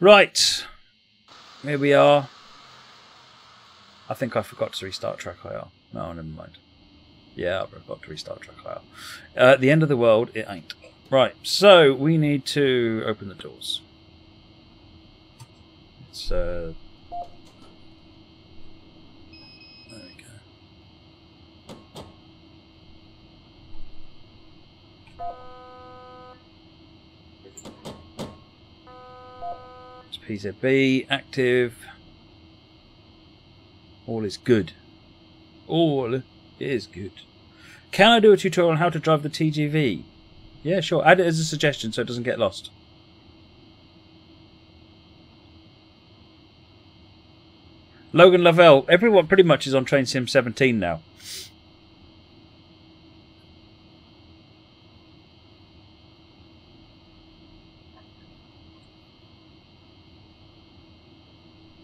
Right. Here we are. I think I forgot to restart Track IR. No, never mind. Yeah, I forgot to restart Track IR. Uh, at the end of the world, it ain't. Right, so we need to open the doors. It's, uh... There we go. It's PZB, active. All is good. All is good. Can I do a tutorial on how to drive the TGV? Yeah, sure. Add it as a suggestion so it doesn't get lost. Logan Lavelle. Everyone pretty much is on Train Sim 17 now.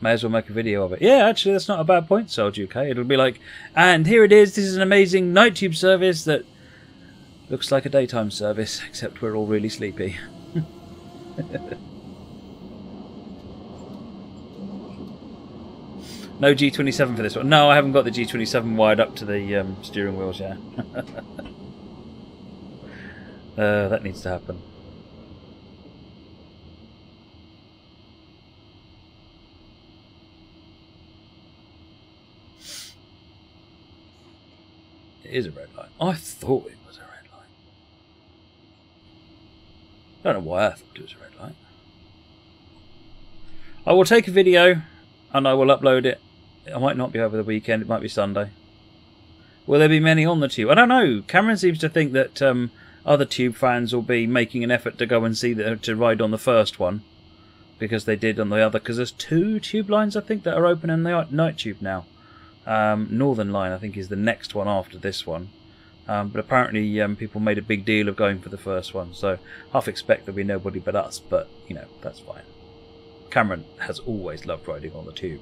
May as well make a video of it. Yeah, actually, that's not a bad point, Soldier UK. It'll be like, and here it is. This is an amazing night tube service that looks like a daytime service, except we're all really sleepy. no G27 for this one. No, I haven't got the G27 wired up to the um, steering wheels yet. uh, that needs to happen. It is a red light. I thought it was a red light. I don't know why I thought it was a red light. I will take a video and I will upload it. It might not be over the weekend, it might be Sunday. Will there be many on the tube? I don't know. Cameron seems to think that um, other tube fans will be making an effort to go and see the, to ride on the first one because they did on the other. Because there's two tube lines I think that are open in the night tube now. Um, Northern Line, I think, is the next one after this one. Um, but apparently, um, people made a big deal of going for the first one, so half expect there'll be nobody but us. But you know, that's fine. Cameron has always loved riding on the tube.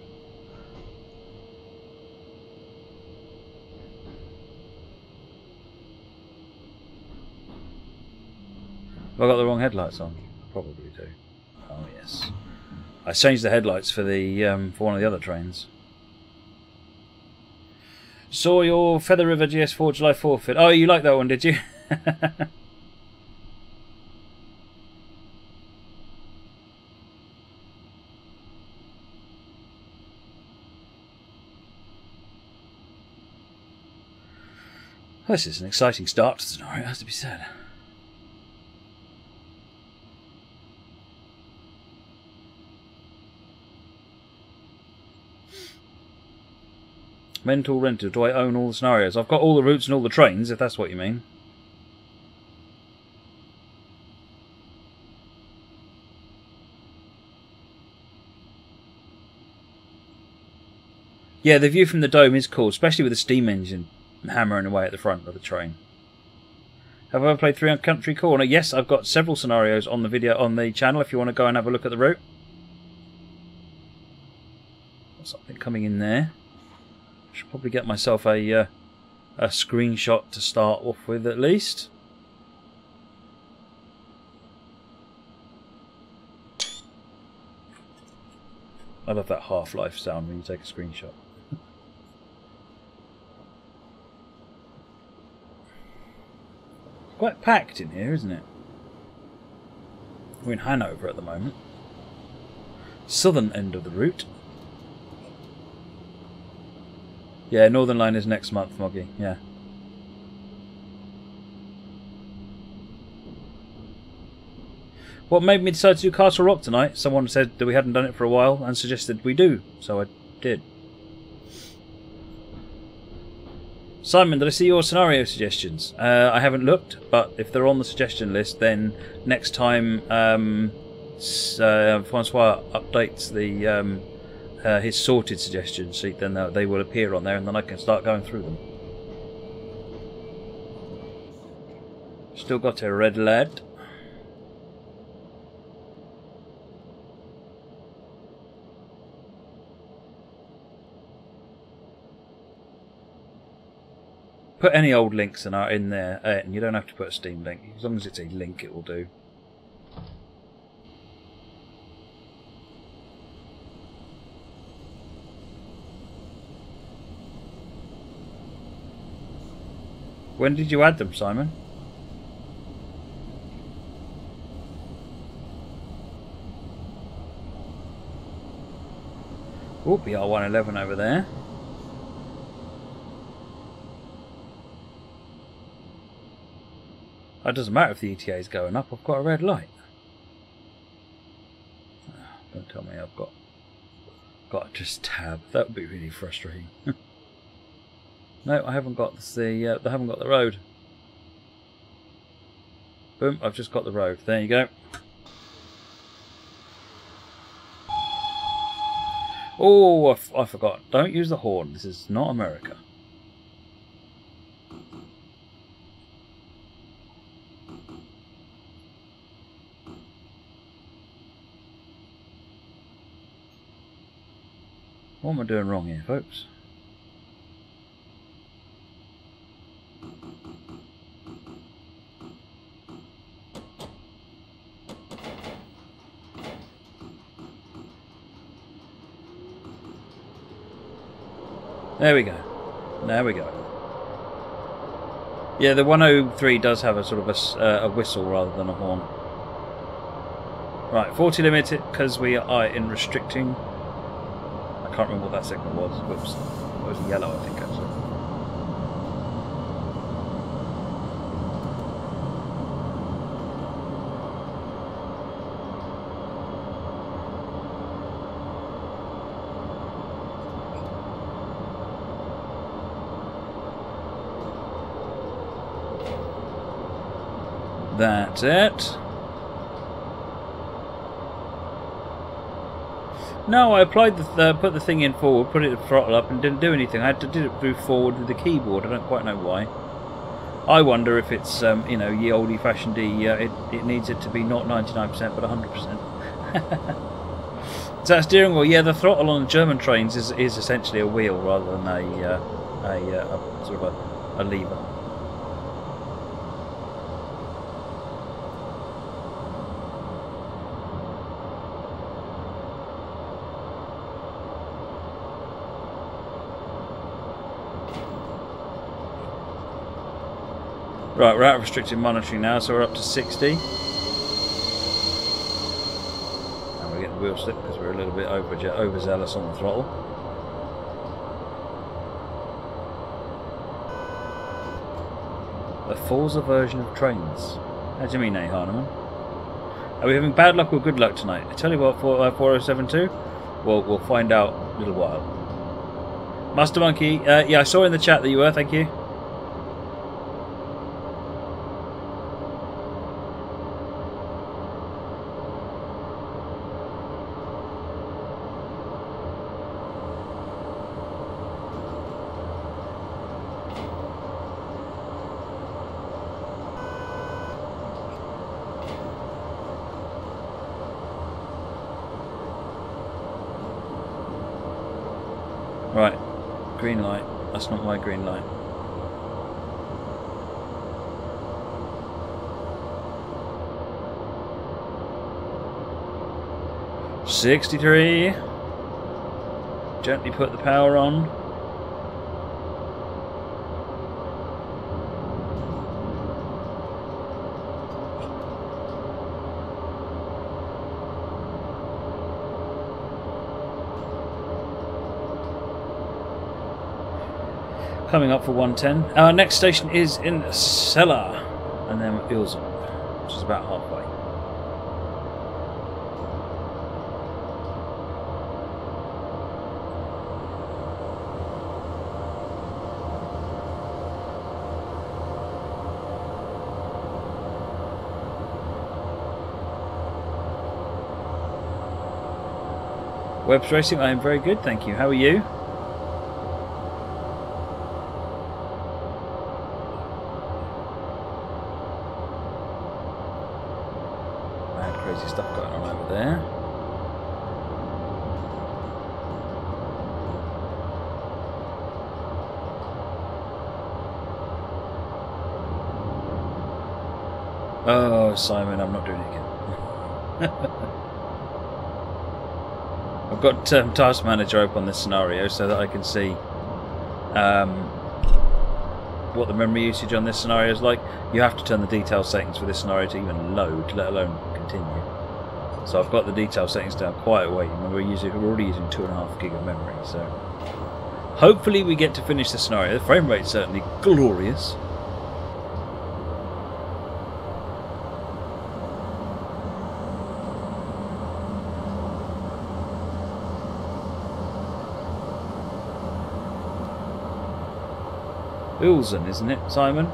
Have I got the wrong headlights on? Probably do. Oh yes. I changed the headlights for the um, for one of the other trains. Saw your Feather River GS4 July 4th. Oh, you like that one, did you? this is an exciting start to the scenario, has to be said. Mental rental. Do I own all the scenarios? I've got all the routes and all the trains, if that's what you mean. Yeah, the view from the dome is cool, especially with the steam engine hammering away at the front of the train. Have I ever played Three on Country Corner? Yes, I've got several scenarios on the video on the channel if you want to go and have a look at the route. Something coming in there. Should probably get myself a uh, a screenshot to start off with at least. I love that Half-Life sound when you take a screenshot. Quite packed in here, isn't it? We're in Hanover at the moment. Southern end of the route. Yeah, Northern Line is next month, Moggy. Yeah. What made me decide to do Castle Rock tonight? Someone said that we hadn't done it for a while and suggested we do, so I did. Simon, did I see your scenario suggestions? Uh, I haven't looked, but if they're on the suggestion list, then next time um, uh, Francois updates the um, uh, his sorted suggestions sheet, then they will appear on there, and then I can start going through them. Still got a red lad. Put any old links in, are in there, uh, and you don't have to put a Steam link. As long as it's a link, it will do. When did you add them, Simon? Oh, BR111 over there. It doesn't matter if the ETA is going up, I've got a red light. Ah, don't tell me I've got got just tab. That would be really frustrating. no, I haven't got the uh, haven't got the road. Boom! I've just got the road. There you go. Oh, I, forgot. Don't use the horn. This is not America. What am I doing wrong here, folks? There we go. There we go. Yeah, the 103 does have a sort of a, uh, a whistle rather than a horn. Right, 40 limited because we are in restricting I can't remember what that signal was. Whoops. It was yellow, I think, actually. That's it. No, I applied the uh, put the thing in forward, put it the throttle up, and didn't do anything. I had to do it through forward with the keyboard. I don't quite know why. I wonder if it's um, you know ye oldie fashioned. Uh, it it needs it to be not 99% but 100%. so that steering wheel, yeah, the throttle on German trains is is essentially a wheel rather than a uh, a, uh, sort of a, a lever. Right, we're out of restricted monitoring now, so we're up to 60. And we're getting wheel slip because we're a little bit over overzealous on the throttle. The Forza version of trains. How do you mean, eh, Harneman? Are we having bad luck or good luck tonight? I tell you what, for uh, 4072, well, we'll find out in a little while. Master Monkey, uh, yeah, I saw in the chat that you were, thank you. That's not my green light. Sixty-three. Gently put the power on. Coming up for 110. Our next station is in Celle, and then Ilsen, which is about halfway. Webs Racing, I am very good, thank you. How are you? Simon, I'm not doing it again. I've got um, Task Manager open on this scenario so that I can see um, what the memory usage on this scenario is like, you have to turn the detail settings for this scenario to even load, let alone continue. So I've got the detail settings down quite a way. we're using we're already using two and a half gig of memory. So hopefully we get to finish the scenario. The frame rate's certainly glorious. Ulzen, isn't it, Simon?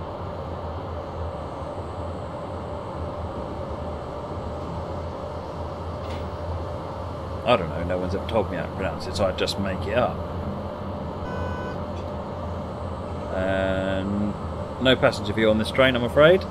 I don't know, no one's ever told me how to pronounce it, so I just make it up. And no passenger view on this train, I'm afraid.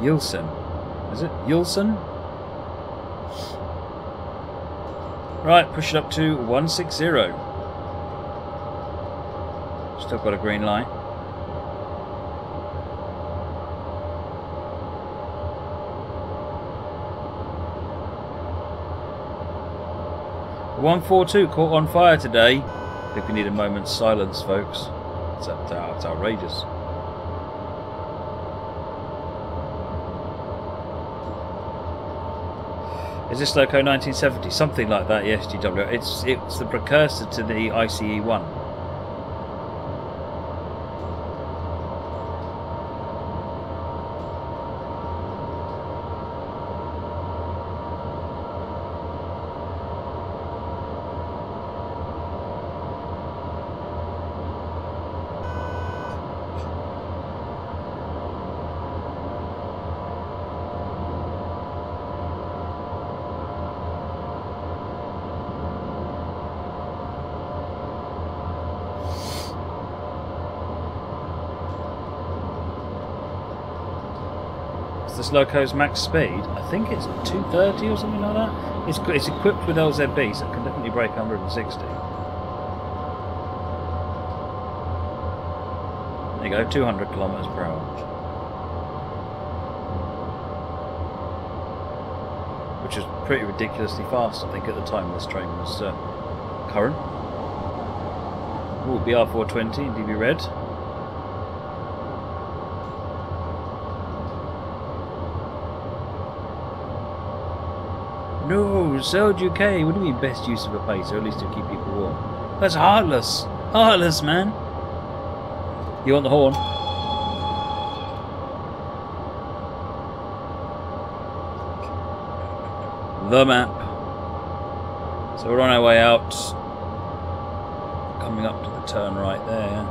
Yilson. Is it Yilson? Right, push it up to 160. Still got a green light. One four two caught on fire today. I think we need a moment's silence, folks. It's, it's outrageous. Is this Loco 1970? Something like that, yes, GW. It's, it's the precursor to the ICE 1. Loco's max speed? I think it's 230 or something like that. It's, it's equipped with LZB, so it can definitely break 160. There you go, 200 kilometers per hour. Which is pretty ridiculously fast, I think, at the time this train was uh, current. Ooh, BR420 DB red. No, Surge UK. You mean best use of a or At least to keep people warm. That's heartless. Heartless, man. You want the horn? The map. So we're on our way out. Coming up to the turn right there.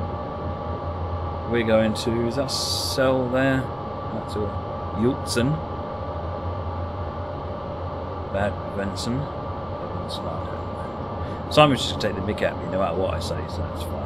We're going to, is that Celle there? That's all. Yultsen. Bad Benson. Simon's just going to take the mick at me no matter what I say, so that's fine.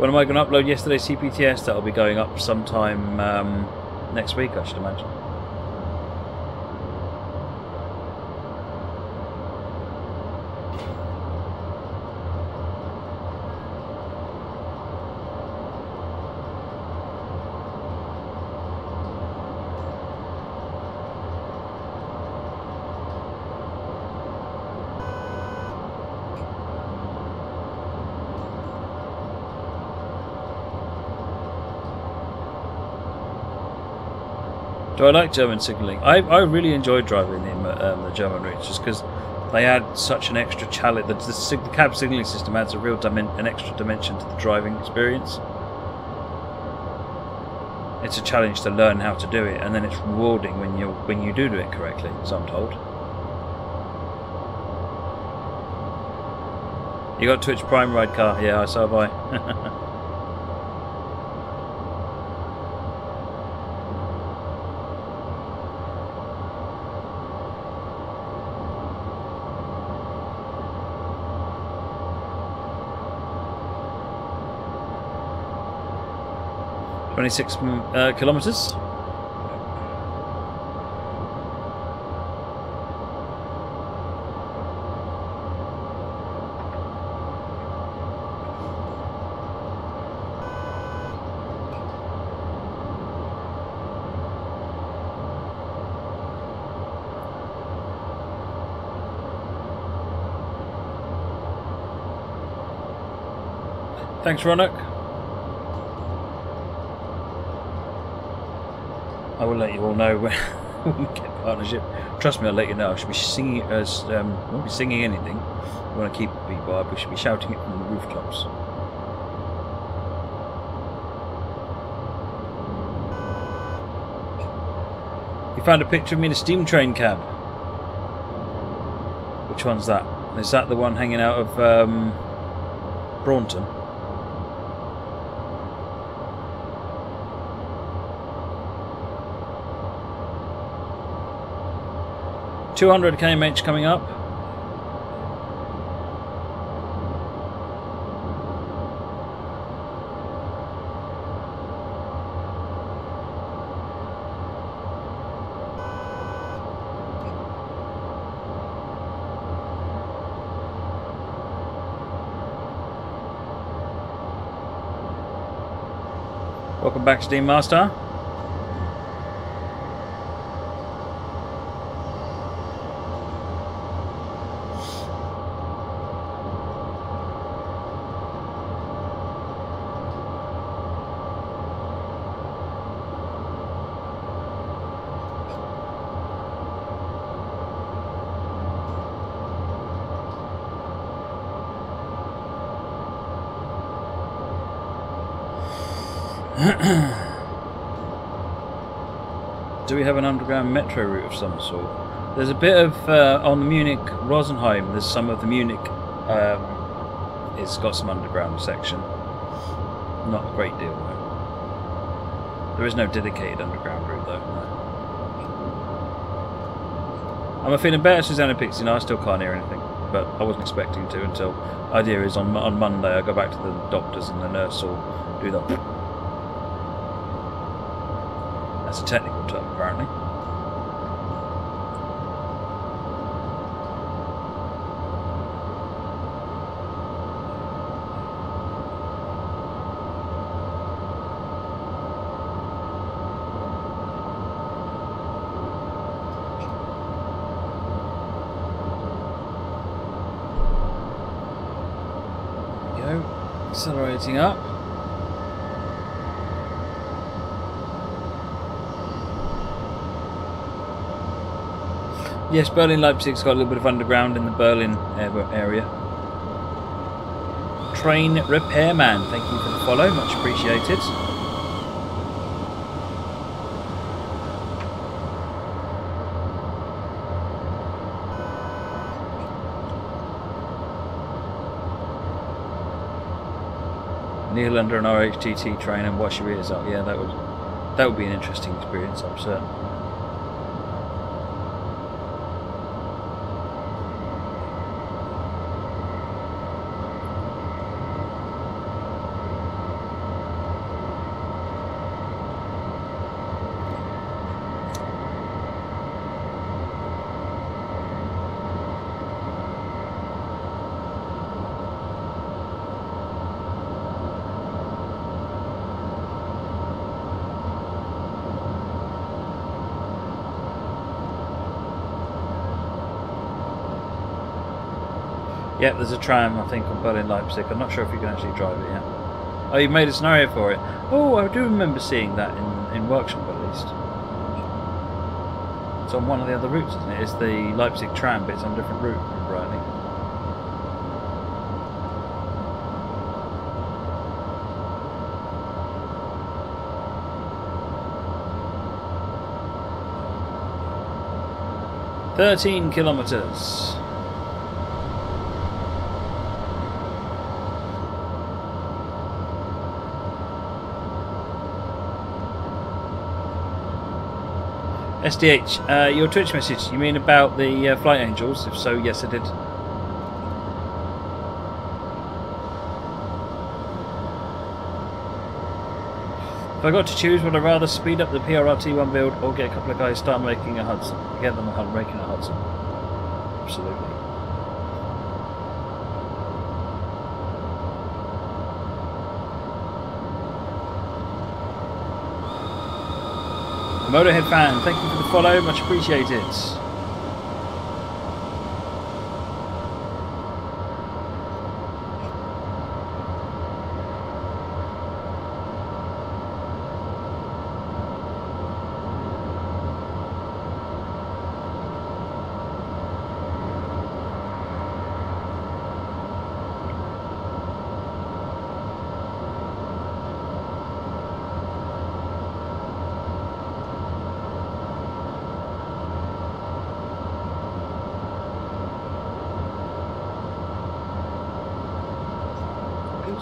When am I going to upload yesterday's CPTS? That'll be going up sometime um, next week, I should imagine. Do I like German signalling? I, I really enjoyed driving the, um, the German routes just because they add such an extra challenge. The, the, the cab signalling system adds a real an extra dimension to the driving experience. It's a challenge to learn how to do it, and then it's rewarding when you when you do do it correctly, as I'm told. You got Twitch Prime ride car? Yeah, so have I. 26 uh, kilometres. Thanks, Ronak. I will let you all know when, we get partnership. Trust me, I'll let you know. I should be singing as um, I won't be singing anything. We want to keep people up. We should be shouting it from the rooftops. You found a picture of me in a steam train cab. Which one's that? Is that the one hanging out of um, Braunton? Two hundred kmh coming up. Welcome back, Steam Master. Do we have an underground metro route of some sort? There's a bit of uh, on the Munich Rosenheim. There's some of the Munich. Um, it's got some underground section. Not a great deal though. There is no dedicated underground route though. I'm feeling better, Susanna Pixie. No, I still can't hear anything, but I wasn't expecting to until. Idea is on on Monday I go back to the doctors and the nurse will do that. That's a technical term, apparently. Accelerating up. Yes, Berlin Leipzig's got a little bit of underground in the Berlin uh, area. Train Repairman, thank you for the follow, much appreciated. Neil under an RHTT train and wash your ears up. Yeah, that would that would be an interesting experience, I'm certain. Yep, there's a tram, I think, on Berlin Leipzig. I'm not sure if you can actually drive it yet. Oh, you've made a scenario for it. Oh, I do remember seeing that in, in Workshop at least. It's on one of the other routes, isn't it? It's the Leipzig tram, but it's on a different route, remember. Thirteen kilometres. SDH, uh, your Twitch message, you mean about the uh, Flight Angels? If so, yes I did. If I got to choose, would I rather speed up the PRRT1 build or get a couple of guys start making a Hudson? Get them a, making a Hudson. Absolutely. Motorhead fan, thank you for the follow, much appreciated.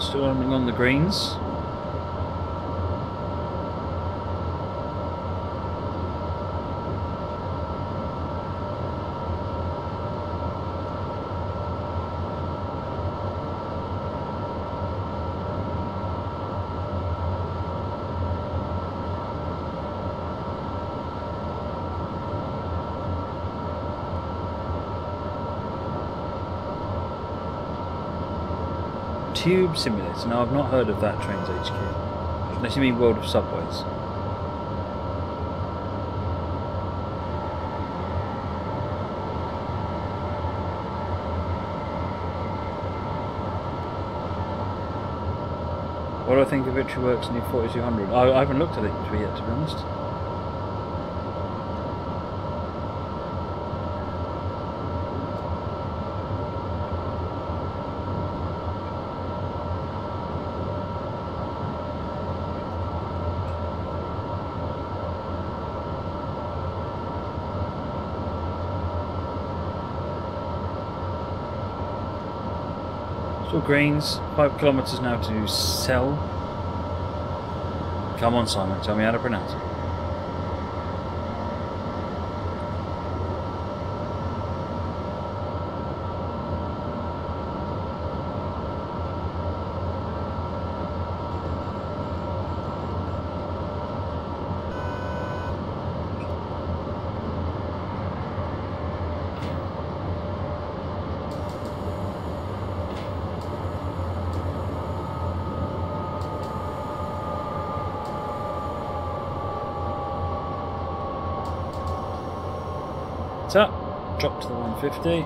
Still running on the greens. Tube Simulator. Now, I've not heard of that Trains HQ. Unless you mean World of Subways. What do I think of Victory Works in new 4200? I, I haven't looked at it yet, to be honest. Greens, five kilometres now to Celle. Come on, Simon, tell me how to pronounce it. It's up. Drop to the 150.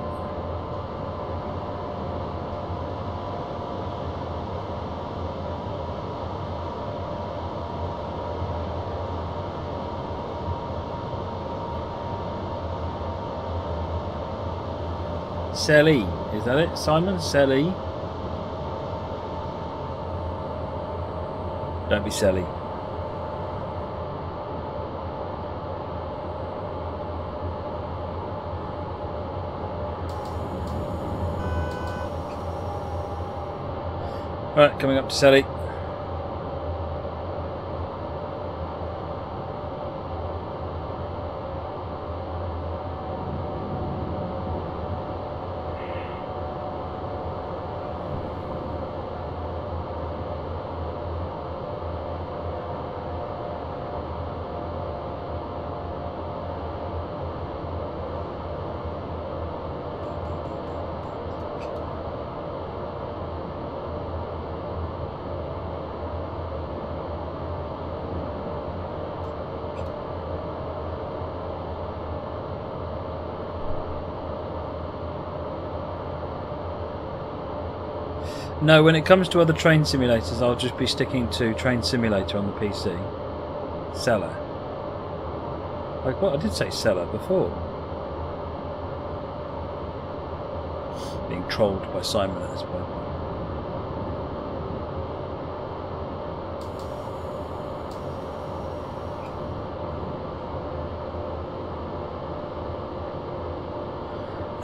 Selly, is that it? Simon? Selly? Don't be silly. Right, coming up to Selly. No, when it comes to other train simulators, I'll just be sticking to Train Simulator on the PC. Seller. Like what? I did say seller before. Being trolled by Simon at this point.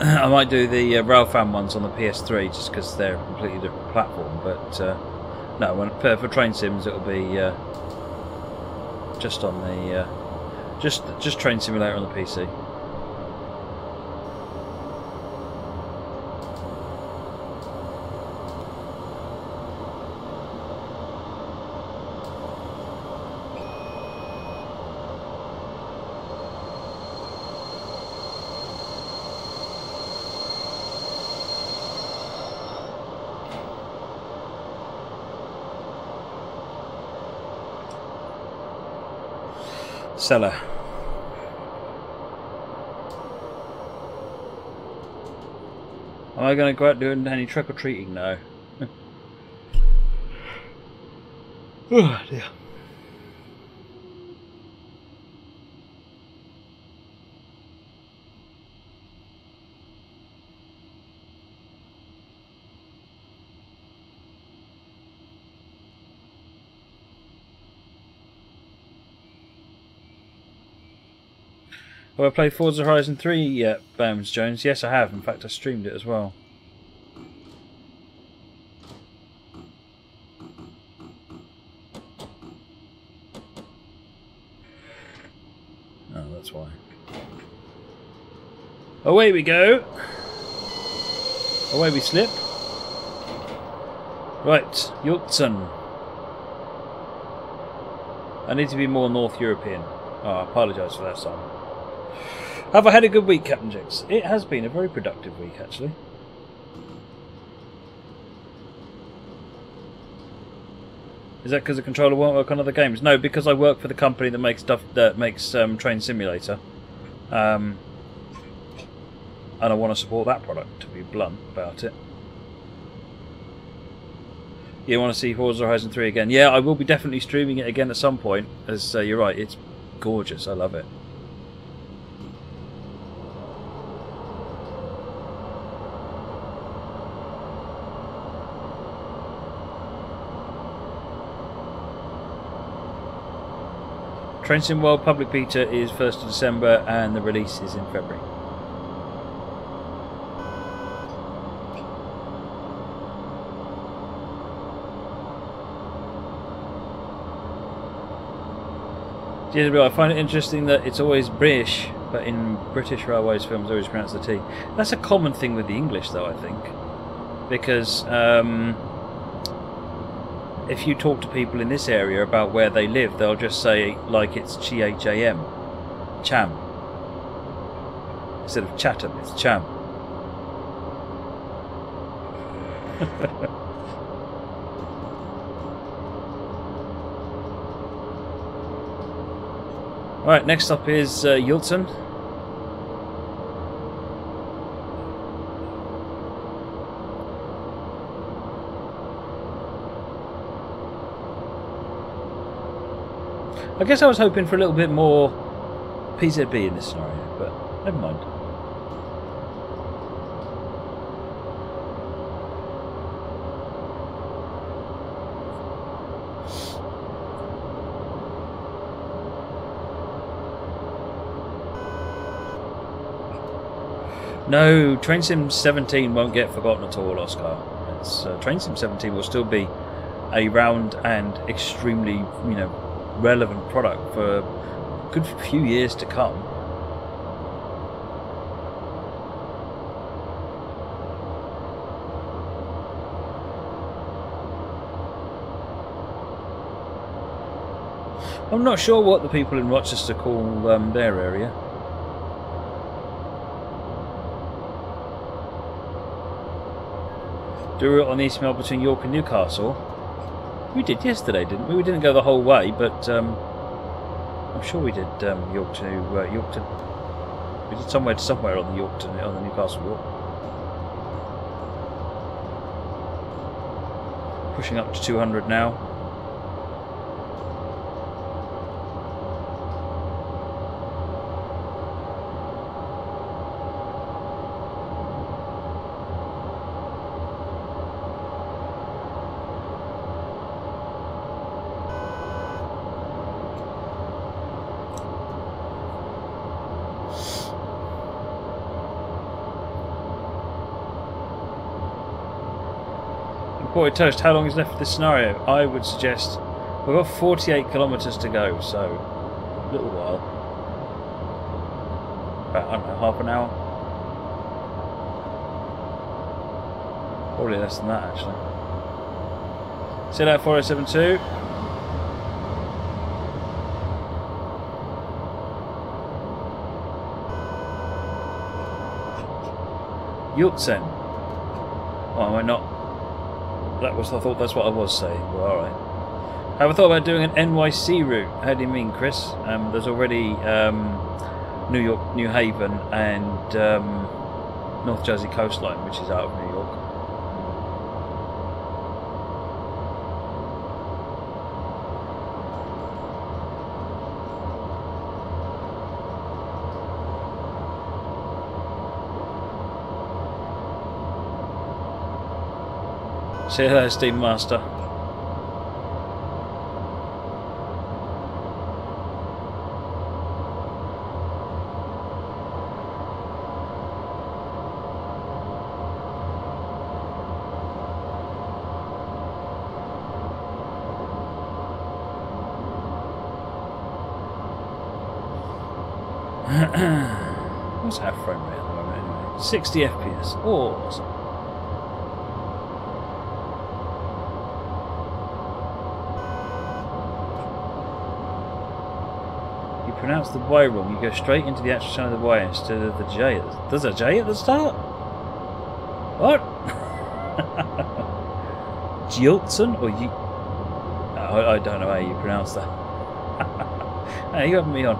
I might do the uh, Railfan ones on the PS3 just because they're completely different platform. But uh, no, when, for, for train sims, it'll be uh, just on the uh, just just Train Simulator on the PC. Cellar. Am I going to go out doing any trick or treating now? oh dear. Have I played Forza Horizon 3 yet, Bones Jones? Yes, I have. In fact, I streamed it as well. Oh, that's why. Away we go! Away we slip. Right, Yultsen. I need to be more North European. Oh, I apologise for that song. Have I had a good week, Captain Jix? It has been a very productive week, actually. Is that because the controller won't work on other games? No, because I work for the company that makes stuff that makes um, Train Simulator, um, and I want to support that product. To be blunt about it. You want to see Forza Horizon 3 again? Yeah, I will be definitely streaming it again at some point. As uh, you're right, it's gorgeous. I love it. Sim World public beta is 1st of December and the release is in February. I find it interesting that it's always British, but in British Railways films, always pronounce the T. That's a common thing with the English, though, I think, because um, if you talk to people in this area about where they live, they'll just say like it's G H A M, Cham. Instead of Chatham, it's Cham. Alright, next up is uh, Yulton. I guess I was hoping for a little bit more PZB in this scenario, but never mind. No, Train Sim 17 won't get forgotten at all, Oscar. It's, uh, Train Sim 17 will still be a round and extremely, you know, relevant product for a good few years to come. I'm not sure what the people in Rochester call um, their area. Do it on the East Mail between York and Newcastle. We did yesterday, didn't we? We didn't go the whole way, but um, I'm sure we did um, York to uh, York to. We did somewhere to somewhere on the York to on the Newcastle York. Pushing up to 200 now. Toast, how long is left of this scenario? I would suggest we've got 48 kilometres to go, so a little while. About, I don't know, half an hour. Probably less than that, actually. See out 4072. Yultsen. Oh, am I not? That was I thought that's what I was saying. Well, all right. Have I thought about doing an NYC route? How do you mean, Chris? Um, there's already um, New York, New Haven, and um, North Jersey coastline, which is out of New York. Say hello, Steam Master. What's our frame rate at the moment anyway? 60 FPS. Oh, awesome. Pronounce the Y wrong. You go straight into the actual sound of the Y instead of the J. There's a J at the start? What? Jilton or you? I, I don't know how you pronounce that. hey, you having me on?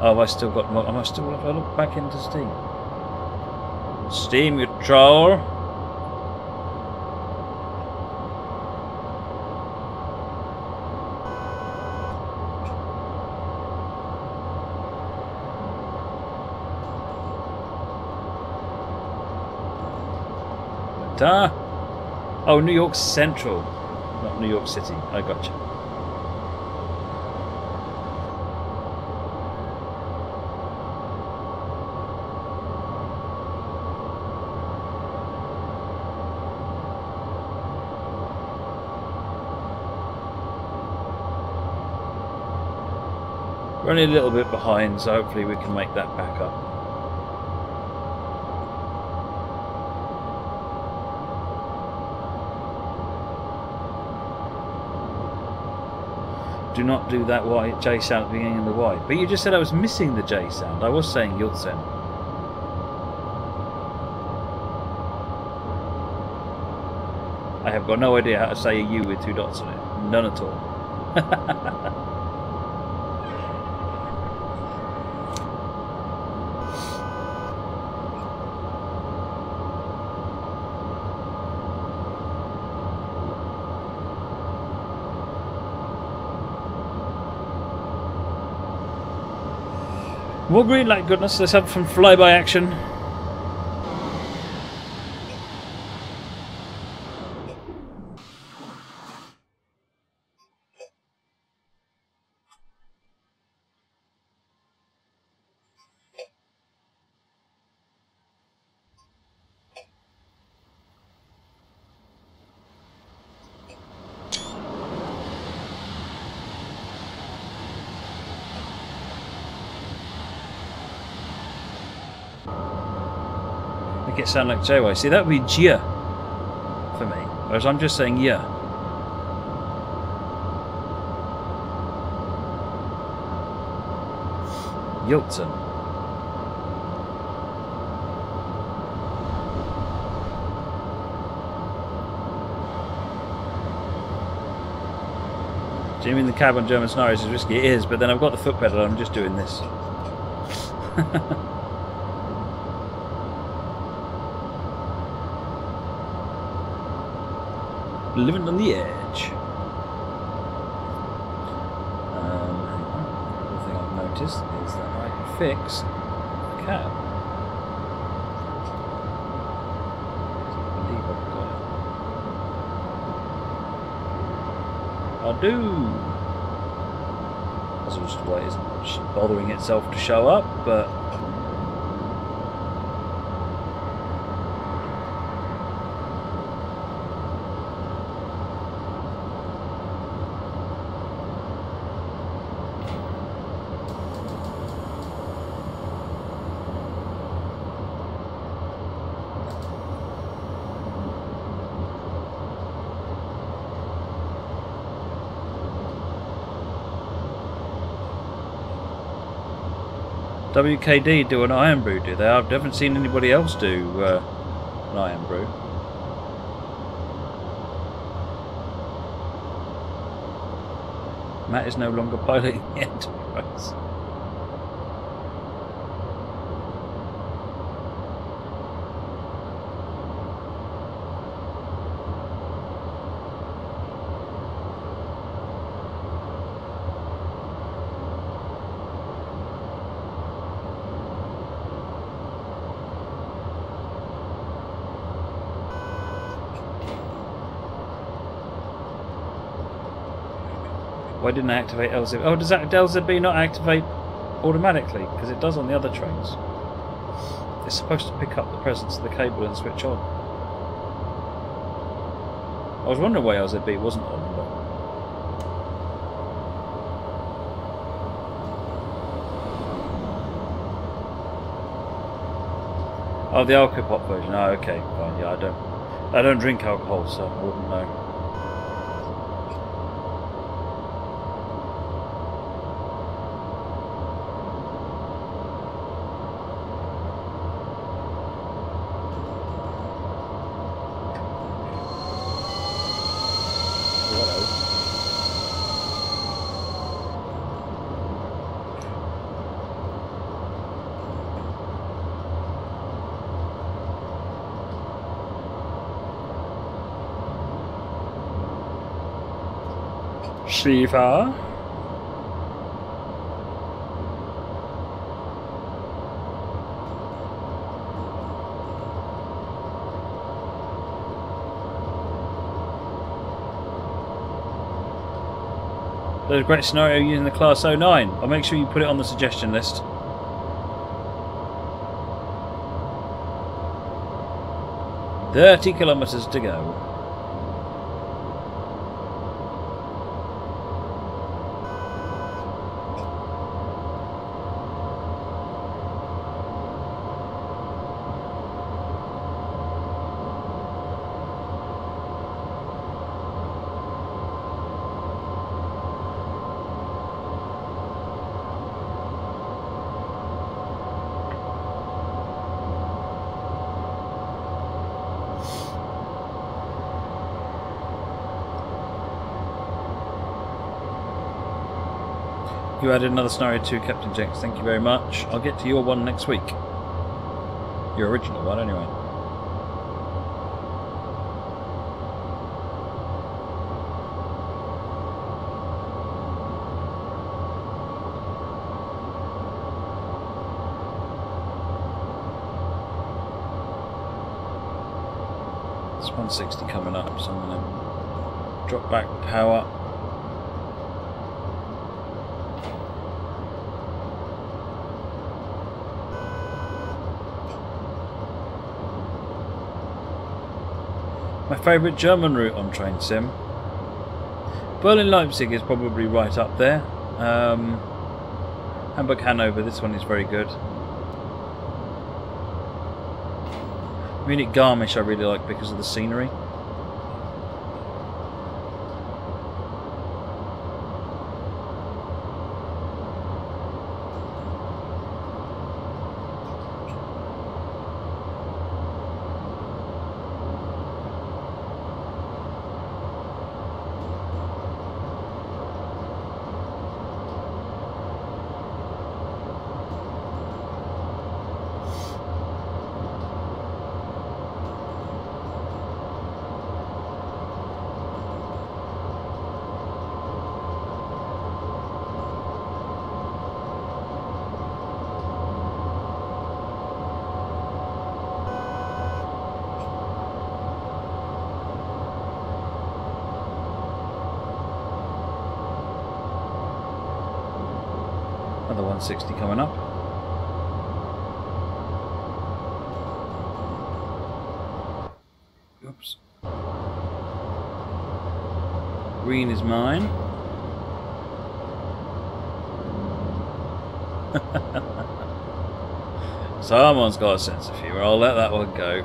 Oh, have I still got? Am I still? Have I look back into Steam? Steam, you troll! Da. Oh, New York Central, not New York City. I got you. We're only a little bit behind, so hopefully we can make that back up. Do not do that Y J sound at the beginning of the Y. But you just said I was missing the J sound. I was saying Yultsen. I have got no idea how to say a U with two dots on it. None at all. More green light goodness, let's have some flyby action. Sound like JY. See, that would be Jia for me. Whereas I'm just saying yeah. Yeltsin. Jimmy in the cab on German scenarios is risky. It is, but then I've got the foot pedal and I'm just doing this. living on the edge. Um, another thing I've noticed is that I can fix the cab. I. I do. That's just why it isn't bothering itself to show up, but WKD do an iron brew, do they? I've never seen anybody else do uh, an iron brew. Matt is no longer piloting the Enterprise. Why didn't I activate LZB? Oh, does that LZB not activate automatically? Because it does on the other trains. It's supposed to pick up the presence of the cable and switch on. I was wondering why LZB wasn't on. But... Oh, the alcohol pop version. Oh, okay, fine. Yeah, I don't, I don't drink alcohol, so I wouldn't know. Shiva. There's a great scenario using the Class 09. I'll make sure you put it on the suggestion list. Thirty kilometres to go. You added another scenario to Captain Jenks. Thank you very much. I'll get to your one next week. Your original one, anyway. It's 160 coming up, so I'm going to drop back power My favourite German route on train sim. Berlin Leipzig is probably right up there. Um, Hamburg Hanover, this one is very good. Munich Garmisch I really like because of the scenery. Another 160 coming up. Oops. Green is mine. Someone's got a sense of humour. I'll let that one go.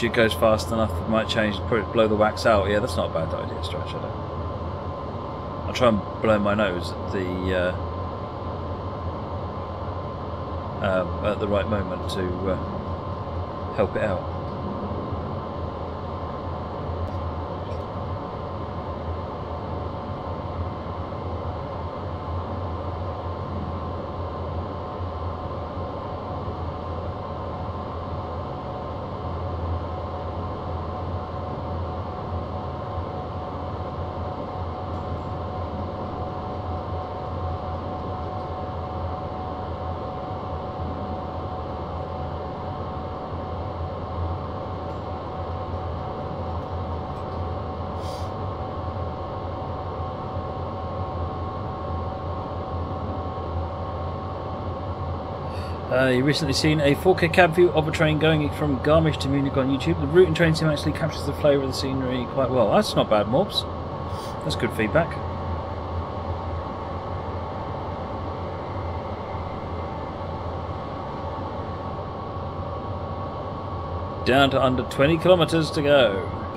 It goes fast enough, it might change, blow the wax out. Yeah, that's not a bad idea, Stretch Shadow. I'll try and blow my nose at the uh, um, at the right moment to uh, help it out. You recently seen a 4K cab view of a train going from Garmisch to Munich on YouTube. The route and train sim actually captures the flavour of the scenery quite well. That's not bad, Mobs. That's good feedback. Down to under 20 kilometres to go.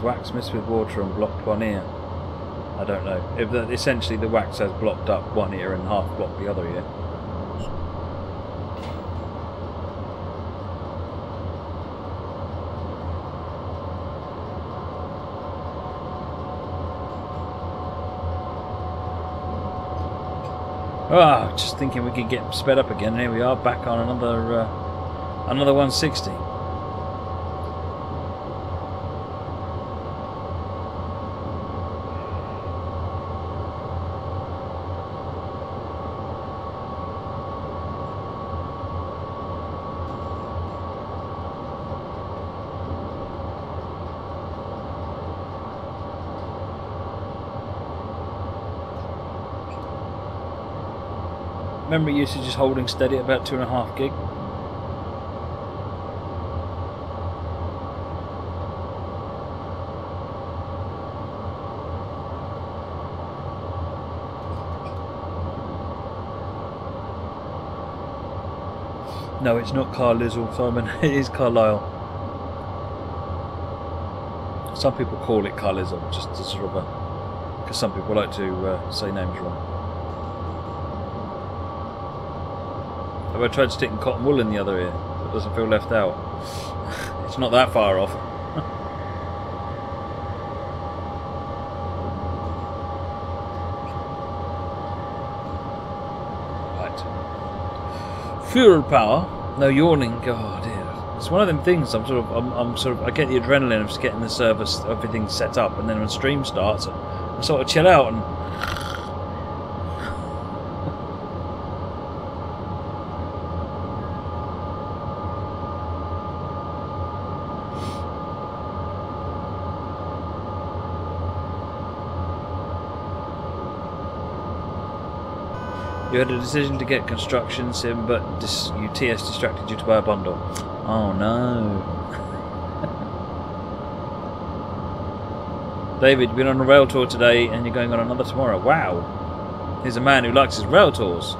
Wax mixed with water and blocked one ear? I don't know. If the, essentially, the wax has blocked up one ear and half blocked the other ear. Ah, just thinking we could get sped up again. Here we are, back on another uh, another 160. Memory usage is holding steady at about two and a half gig. No, it's not Carlisle, Simon. It is Carlisle. Some people call it Carlisle, just as sort of a... Because some people like to uh, say names wrong. Have I tried sticking cotton wool in the other ear? So it doesn't feel left out. it's not that far off. right. Fuel power. No yawning. God, dear. It's one of them things. I'm sort of, I'm, I'm sort of, I get the adrenaline of just getting the service, everything set up, and then when stream starts, I sort of chill out and You had a decision to get construction sim, but dis UTS distracted you to buy a bundle. Oh no. David, you've been on a rail tour today and you're going on another tomorrow. Wow. Here's a man who likes his rail tours.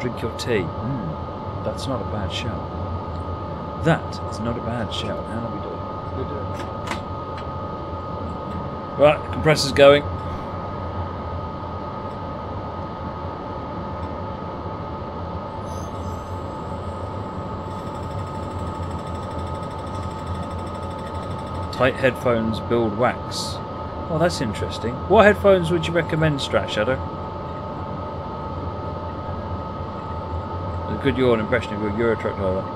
Drink your tea. Mm, that's not a bad shout. That is not a bad shout. How are we doing? We're doing. Right, compressor's going. Tight headphones build wax. Oh, that's interesting. What headphones would you recommend, Strat Shadow? A good yawn impression of your Euro truck driver.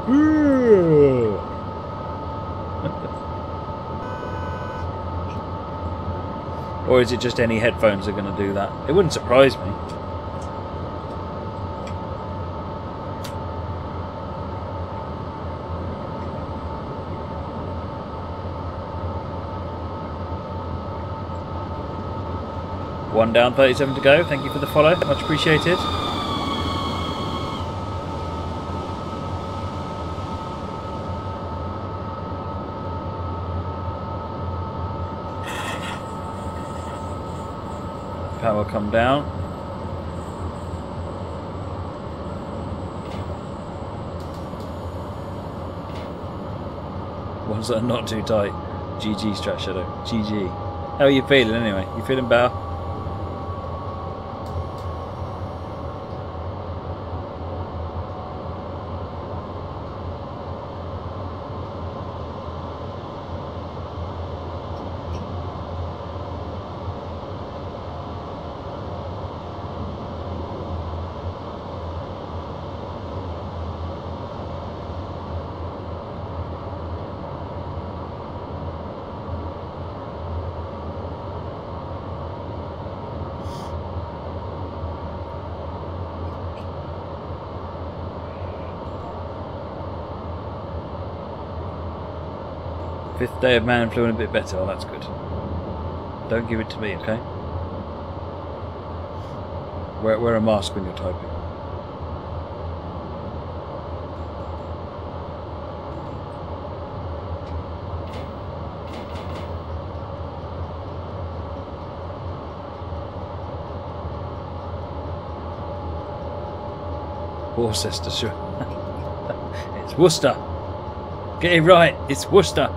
or is it just any headphones are going to do that? It wouldn't surprise me. One down, 37 to go. Thank you for the follow. Much appreciated. Power come down. Ones that are not too tight. GG Strat Shadow. GG. How are you feeling anyway? You feeling better? Day of man flu and a bit better. Oh, that's good. Don't give it to me, okay? Wear, wear a mask when you're typing. Worcestershire. it's Worcester. Get it right. It's Worcester.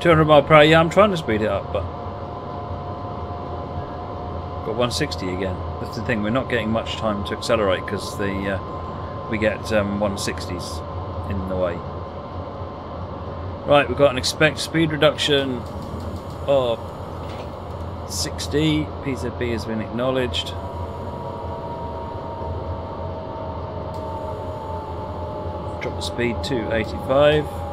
Two hundred mile per hour. Yeah, I'm trying to speed it up, but got 160 again. That's the thing. We're not getting much time to accelerate because the uh, we get um, 160s in the way. Right, we've got an expect speed reduction of 60. PZB has been acknowledged. Drop the speed to 85.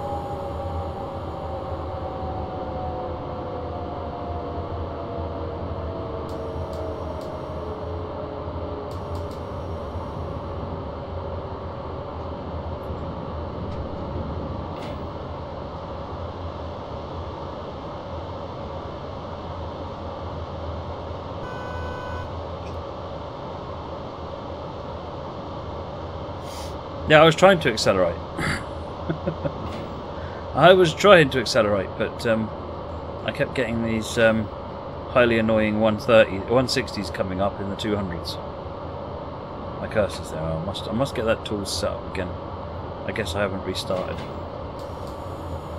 Yeah, I was trying to accelerate. I was trying to accelerate, but um, I kept getting these um, highly annoying 130, 160s coming up in the 200s. My cursor's there. I must, I must get that tool set up again. I guess I haven't restarted.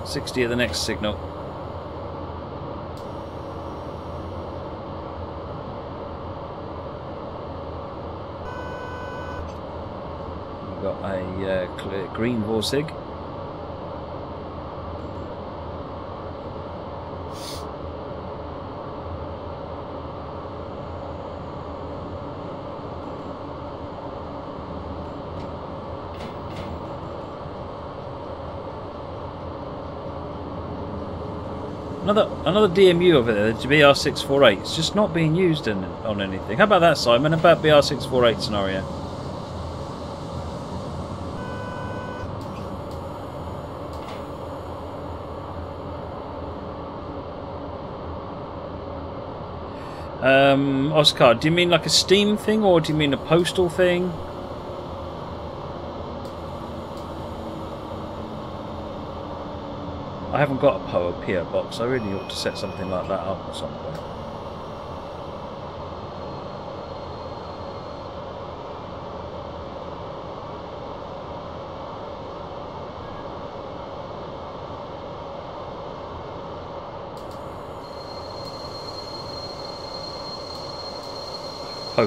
60 at the next signal. got a uh, clear green Vorsig. Another another DMU over there, the BR648. It's just not being used in, on anything. How about that, Simon? About BR648 scenario? Um, Oscar, do you mean like a Steam thing or do you mean a postal thing? I haven't got a Poa PO box. I really ought to set something like that up at some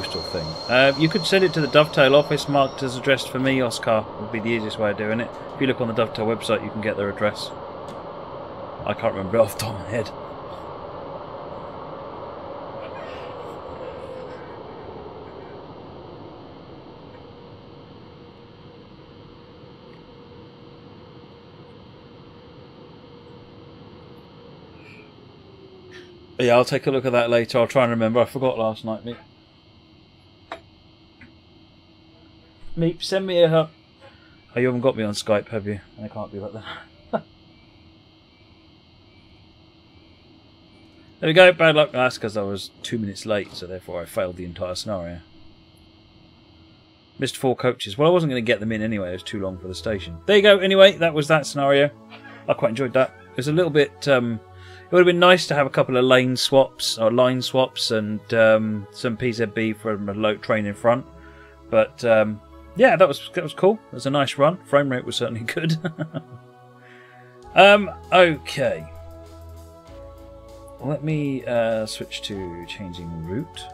postal thing. Uh, you could send it to the Dovetail office marked as addressed for me, Oscar. Would be the easiest way of doing it. If you look on the Dovetail website, you can get their address. I can't remember it off the top of my head. Yeah, I'll take a look at that later. I'll try and remember. I forgot last night, Meep. Meep, send me a... Oh, you haven't got me on Skype, have you? I can't do that there we go, bad luck. That's because I was two minutes late, so therefore I failed the entire scenario. Missed four coaches. Well, I wasn't going to get them in anyway. It was too long for the station. There you go. Anyway, that was that scenario. I quite enjoyed that. It was a little bit... Um, it would have been nice to have a couple of lane swaps or line swaps and um, some PZB from a low train in front. But um, yeah, that was that was cool. It was a nice run. Frame rate was certainly good. um, okay. Let me uh, switch to changing route.